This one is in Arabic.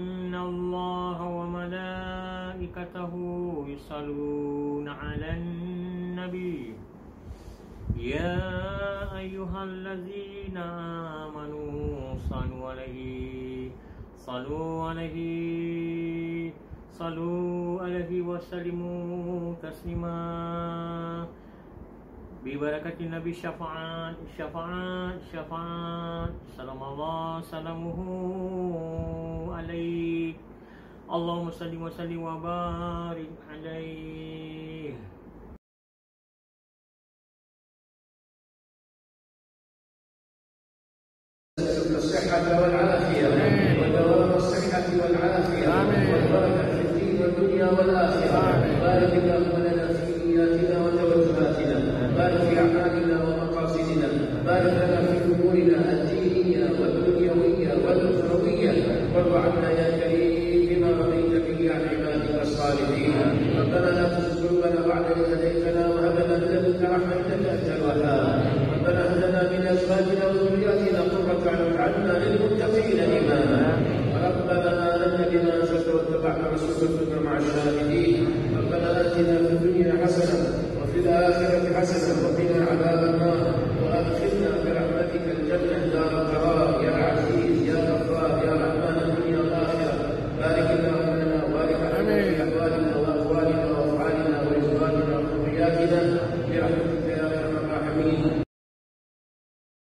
إن الله وملائكته يصلون على النبي. يا أيها الذين آمنوا صلوا عليه صلوا عليه صلوا عليه وسلموا تسليما. ببركة النبي شفاعة شفاعة شفاعة. سلام الله سلامه اللهم صل وسلم وبارك عليه. الصحة والعافية ودوام الصحة والعافية والبركة في الدين والدنيا والآخرة بارك اللهم لنا في نياتنا وتوجهاتنا بارك في أعمالنا ومقاصدنا بارك لنا في أمورنا الدينية والدنيوية والأخروية وارض عنا يا الصالحين. ربنا لا تزغ قلوبنا بعد إذ هديتنا وهب لنا من لدنك رحمة إنك أنت الوهاب. ربنا هب لنا من أزواجنا وذرياتنا قرة أعين واجعلنا للمتقين إماما. ربنا آمنا بما أنزلت واتبعنا رسولك كنا مع الشاهدين. ربنا آتنا في الدنيا حسنة وفي الآخرة حسنة